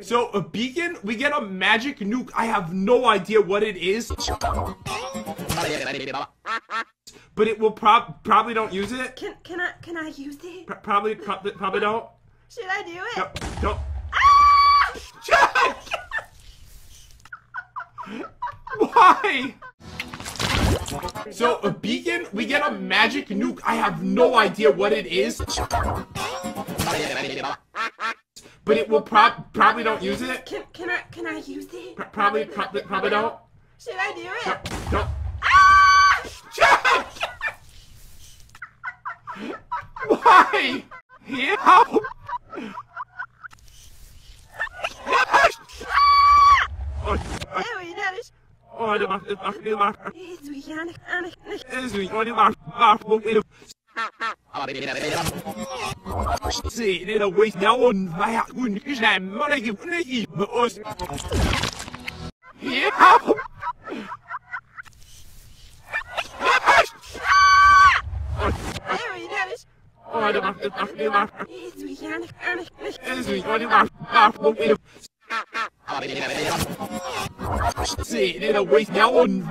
So a beacon, we get a magic nuke. I have no idea what it is, but it will prob probably don't use it. Can can I can I use it? Pro- probably probably probably don't. Should I do it? Don't. don't. Why? So a beacon, we get a magic nuke. I have no idea what it is, but it will prob probably don't use it. Can can I can I use it? Pro- probably probably probably don't. Should I do it? Don't. Ah! Why? Help! Eeuw, dat is... Oh, dat mag, dat mag niet lachen. Is wie aan ik aan ik niet. Dat is niet, oh, die lacht, lacht ook in de... Zie, dit is wees nou een wij doen zijn, maar ik heb niet met ons. Help! Eeuw, dat is... Oh, dat mag, dat mag niet lachen. Is wie aan ik aan ik niet. Dat is niet, oh, die lacht, lacht ook in de... Zie, dit is wees nou een